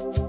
you